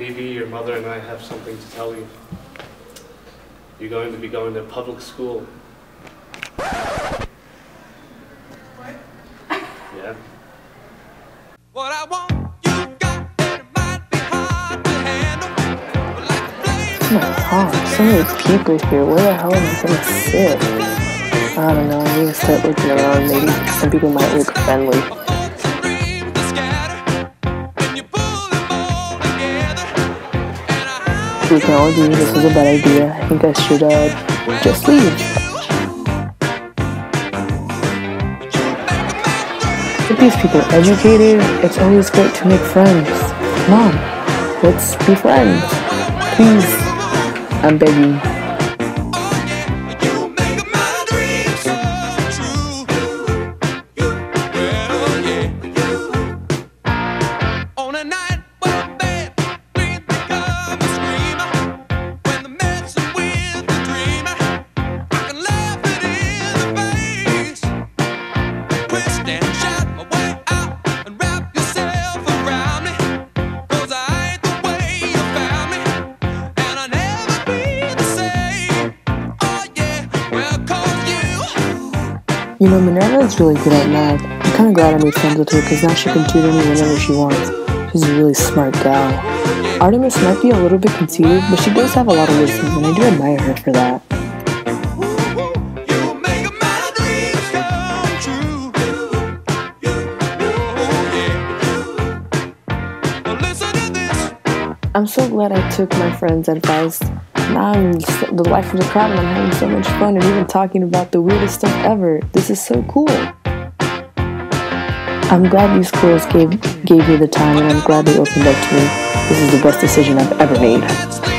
Evie, your mother and I have something to tell you. You're going to be going to public school. What? Yeah. What I want, you got, and it might be hard to handle. Like Oh my god, so many people here. Where the hell am I gonna sit? I don't know, I need to start looking around. Maybe some people might look friendly. Agree this was a bad idea. I think I should, uh, just leave. But these people educated. It's always great to make friends. Mom, let's be friends. Please, I'm begging. You. Know, Minerva is really good at math. I'm kind of glad I made friends with her because now she can tutor me whenever she wants. She's a really smart gal. Artemis might be a little bit conceited, but she does have a lot of wisdom, and I do admire her for that. I'm so glad I took my friend's advice. I'm the life of the crowd, and I'm having so much fun, and even talking about the weirdest stuff ever. This is so cool. I'm glad these girls gave gave me the time, and I'm glad they opened up to me. This is the best decision I've ever made.